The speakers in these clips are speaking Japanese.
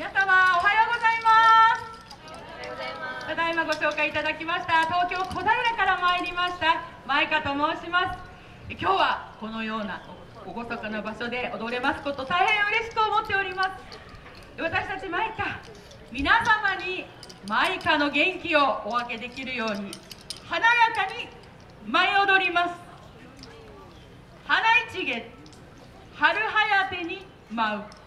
皆様おはようございます。ただいまご紹介いただきました東京小平から参りました舞香と申します。今日はこのような厳かな場所で踊れますこと大変嬉しく思っております。私たち舞香皆様に舞香の元気をお分けできるように華やかに舞い踊ります。花一芸春早手に舞う。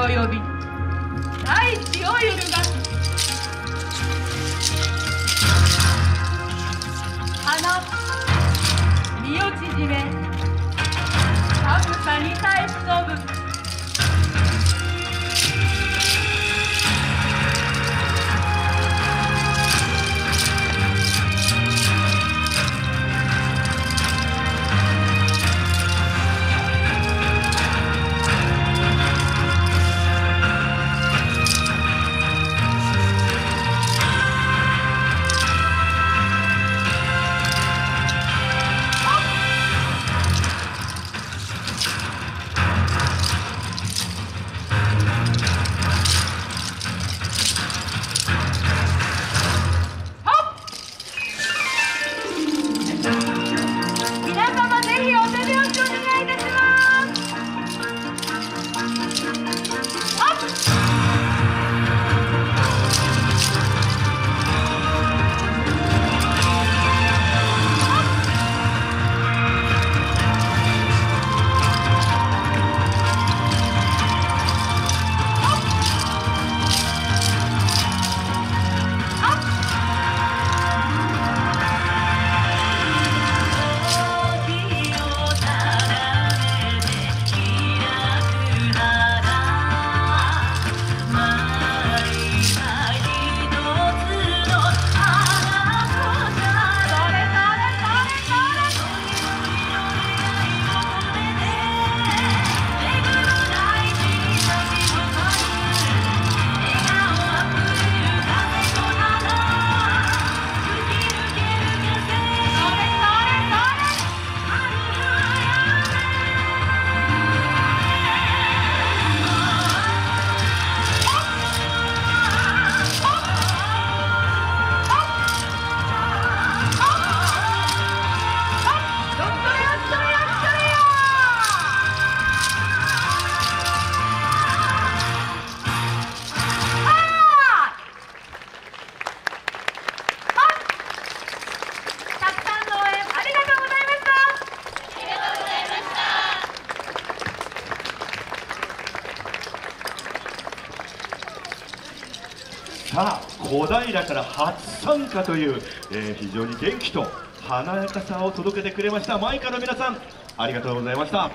を呼び。大地を揺るがす。花身を縮め寒さに耐え忍ぶ。さあ小平から初参加という、えー、非常に元気と華やかさを届けてくれましたマイカの皆さんありがとうございました。